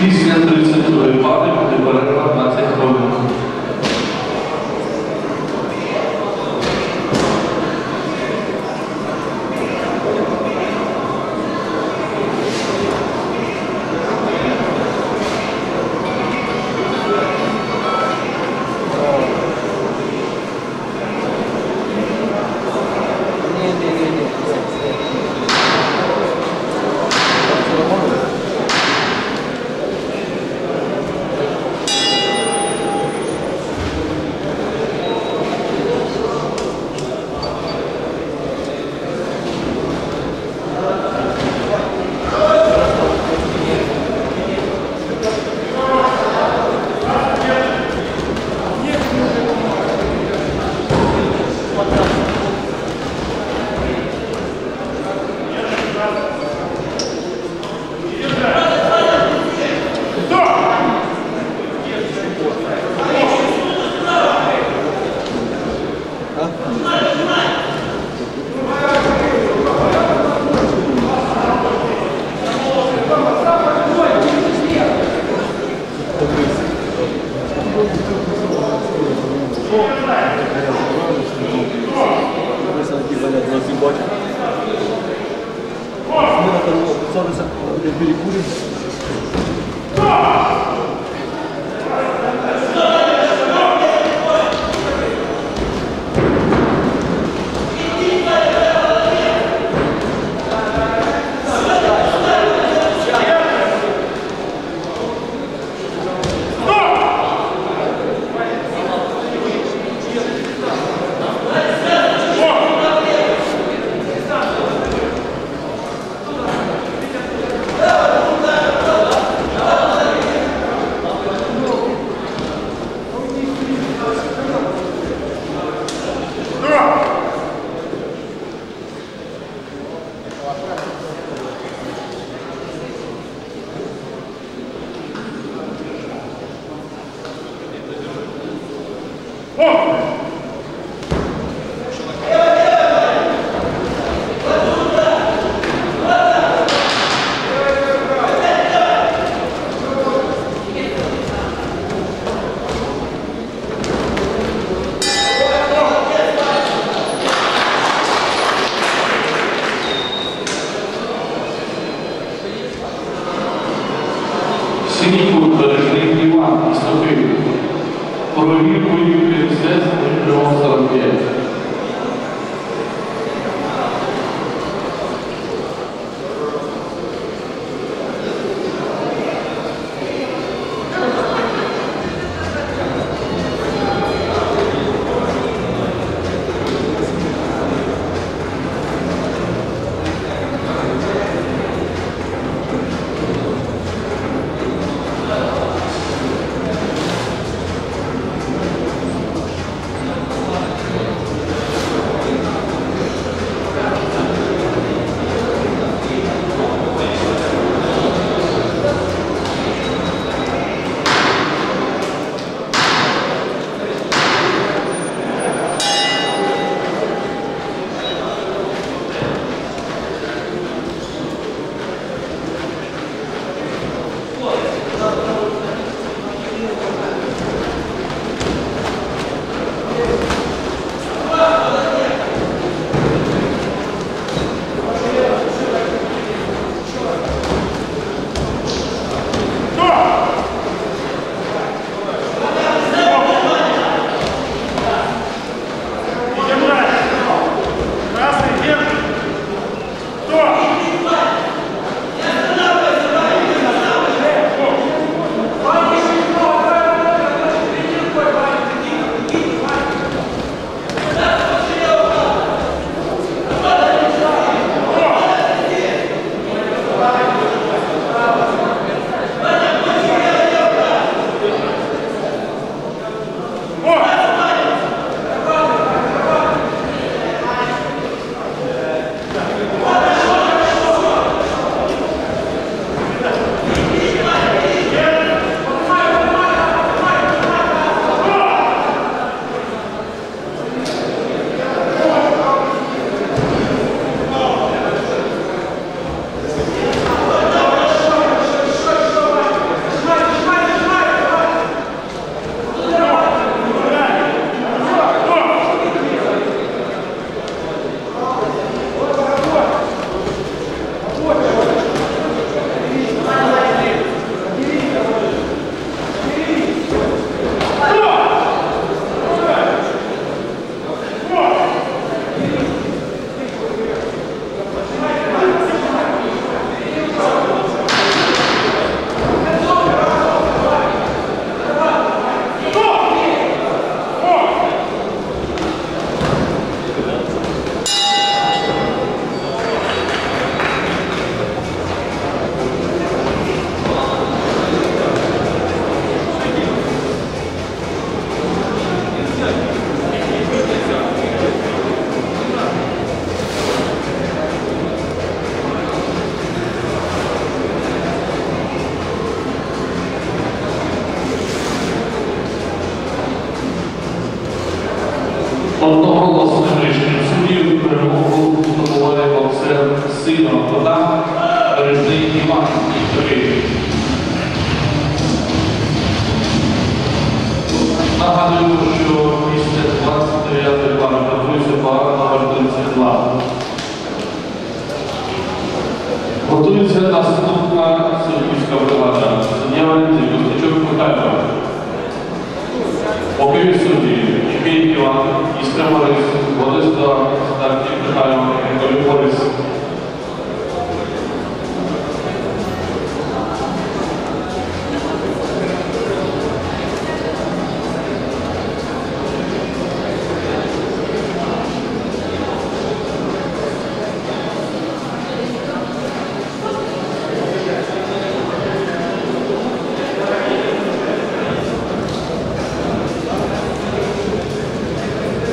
Після 32 пари буде перерва 15 Amen.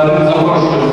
Зараз запрошую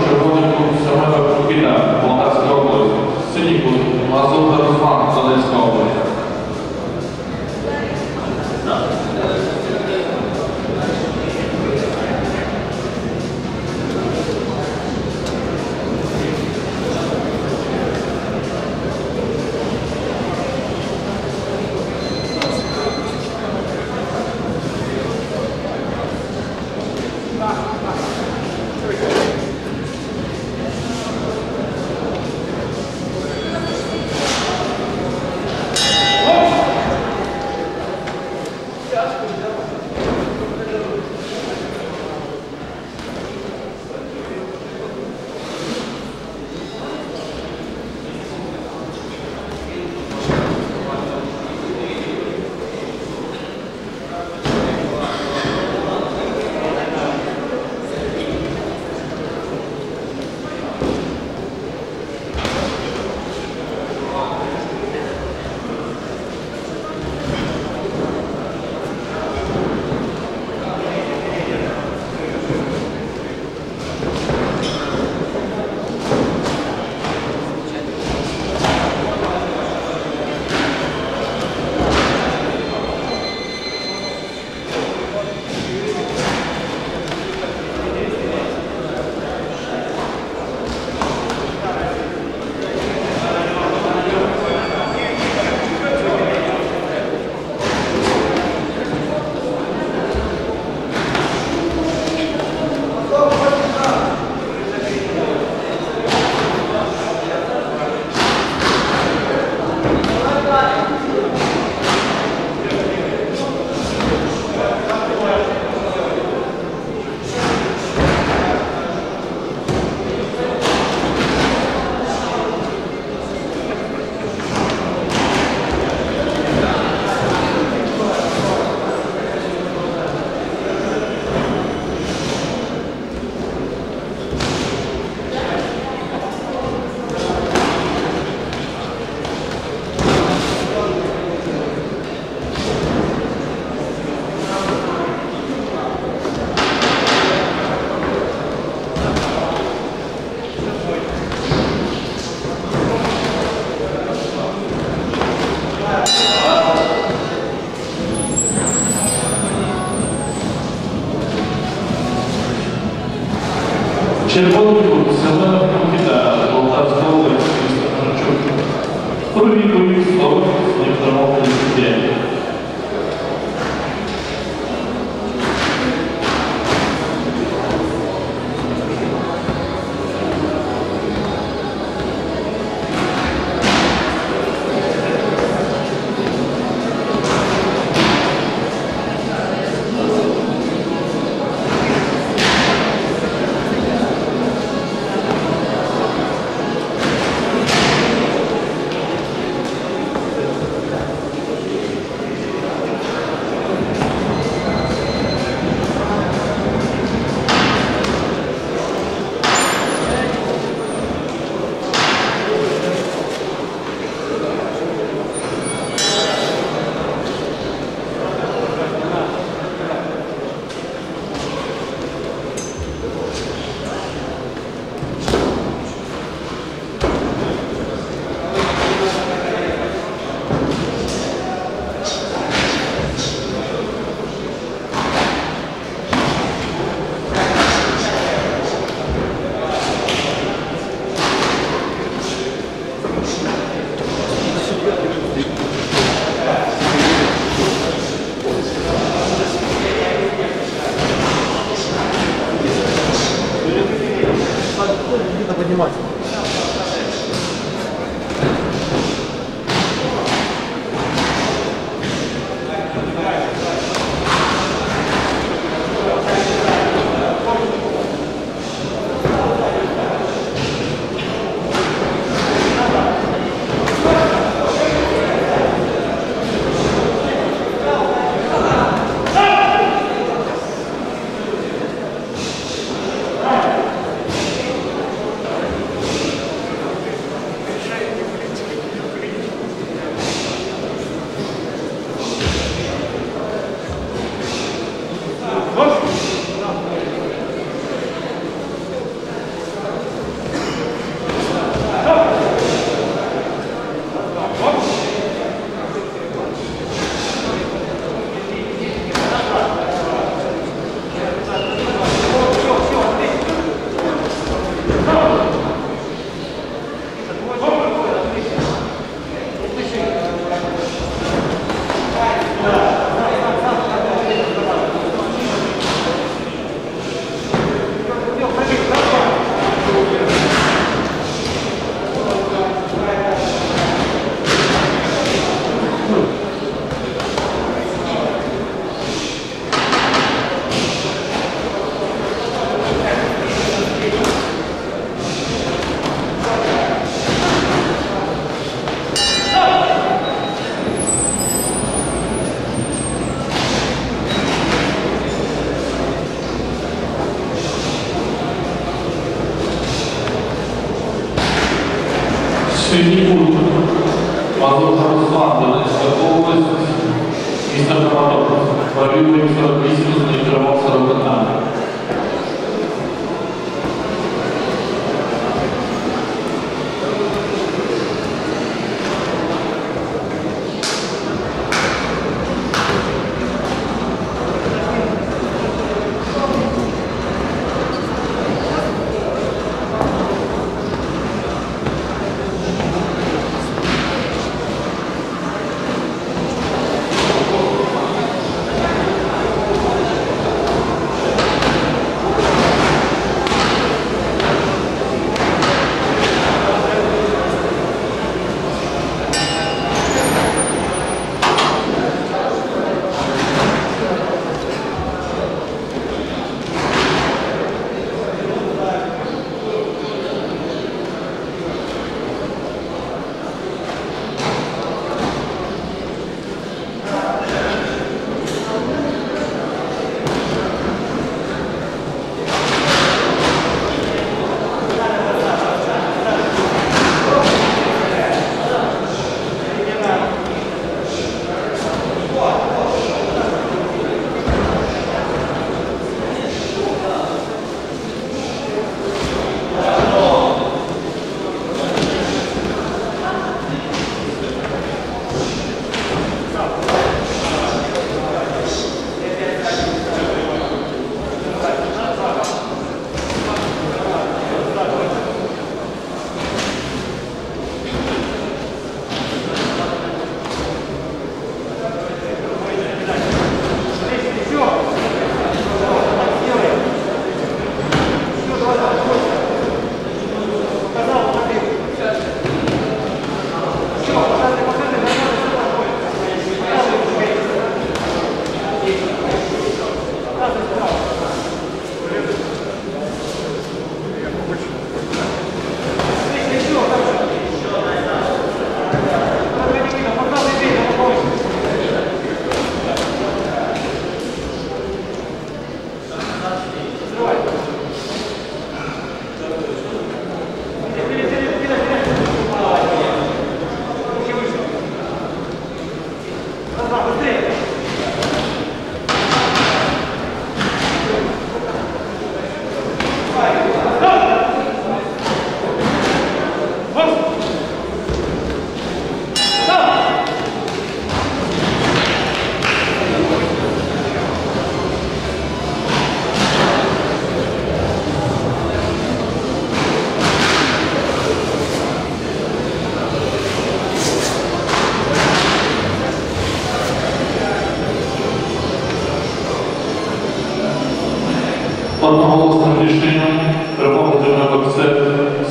рішення перемогти на корсет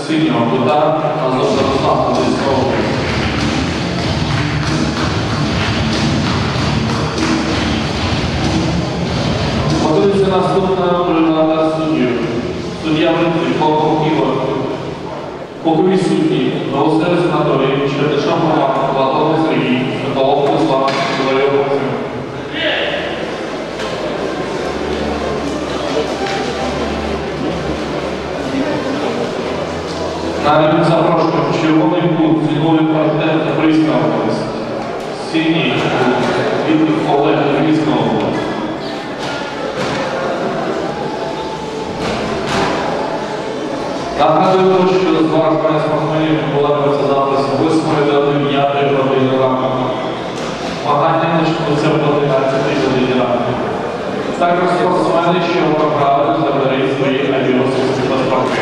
синього кута Азовна Руслан Владислав. Готується наступна номерна суддів. Суддя Винці, Полков Ігор. Бокові судді, Новосердець Анатолій, Чернишов Роман, Платон Сергій, Соколов Руслан. Навіть запрошуємо червоний кут, зимовий партнер Запорізька область. Синій кут, від Олег Львівська область. Нагадую, що з вашої спортсменів відбуватиметься запис 8 до 9 години ранку. Змагання почнуться в 11 годині ранку. Також спортсмени, що програли, заберіть свої авіосовські паспорти.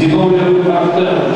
Desenvolver o capitão.